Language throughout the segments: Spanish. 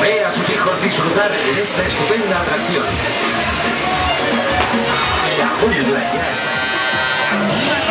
Ve a sus hijos disfrutar en esta estupenda atracción. La ya está.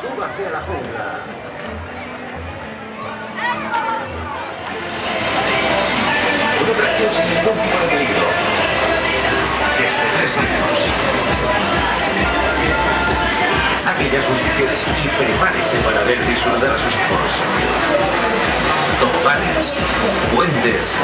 Súbase a la jungla. Una atracción sin ningún tipo de peligro. Desde tres años. Saque ya sus tickets y prepárese para ver disfrutar a sus hijos. Toboganes, puentes,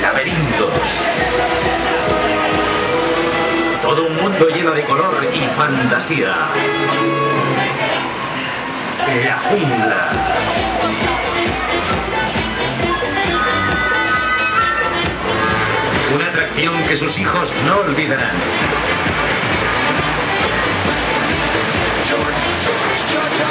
laberintos. Todo un mundo lleno de color y fantasía. La jungla. Una atracción que sus hijos no olvidarán. George, George, George,